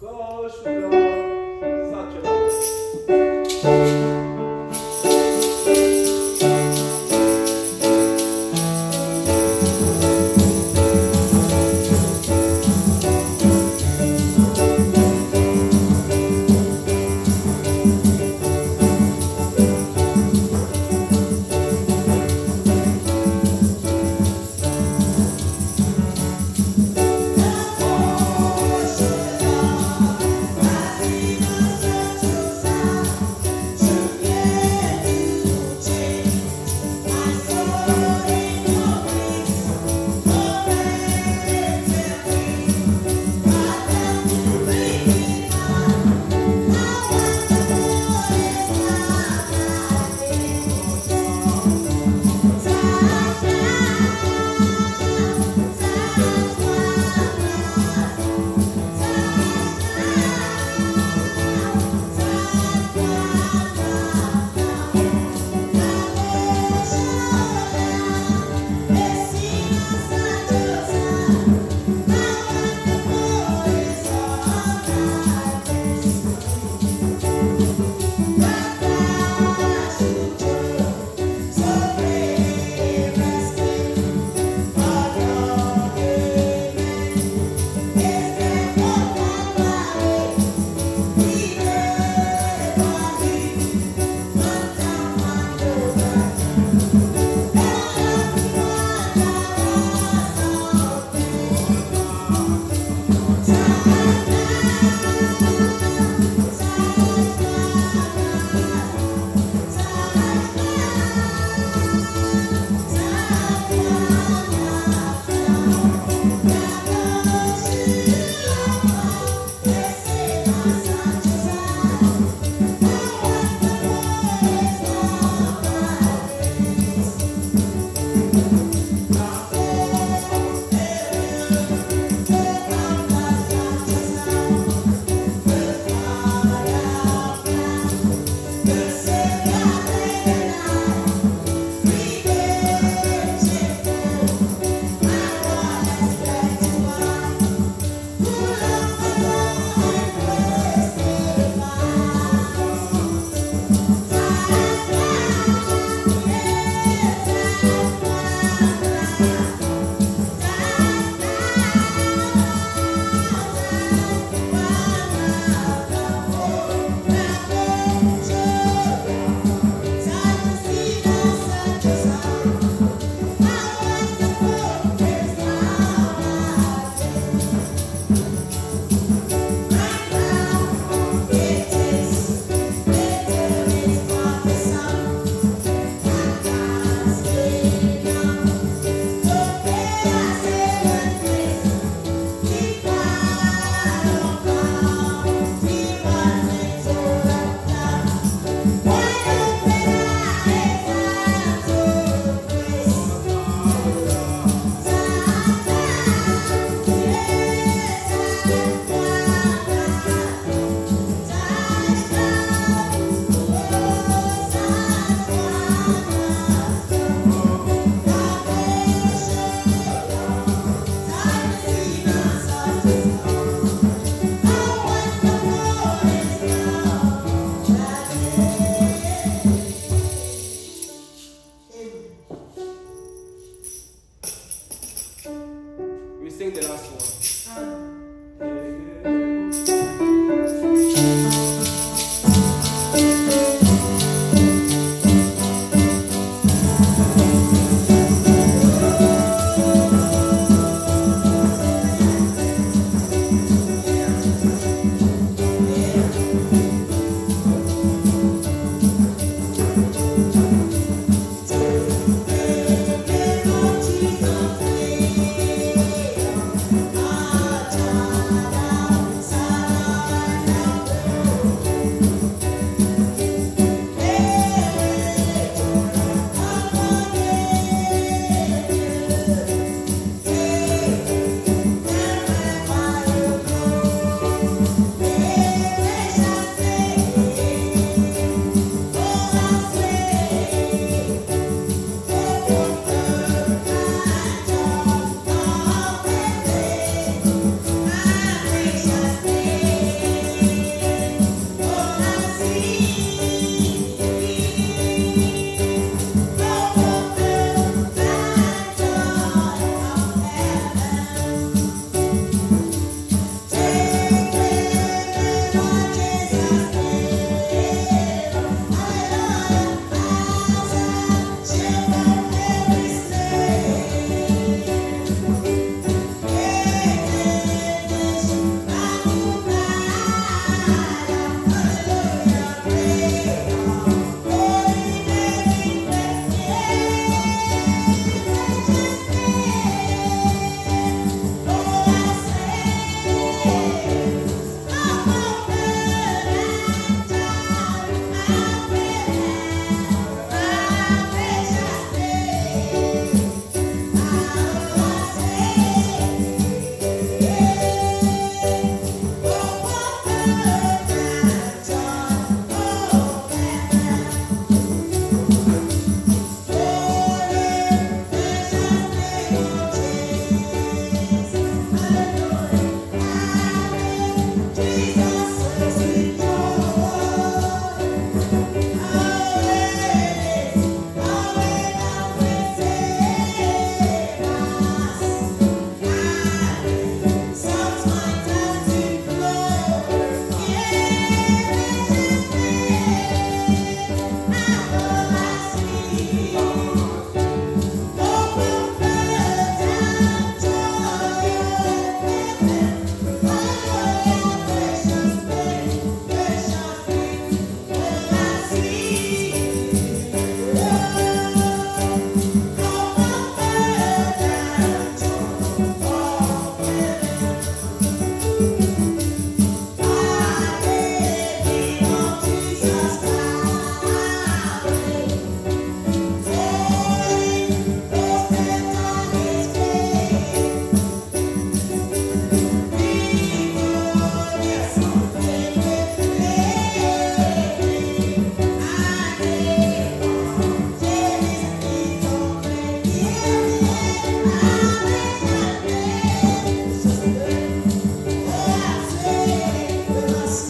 Gosh,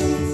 May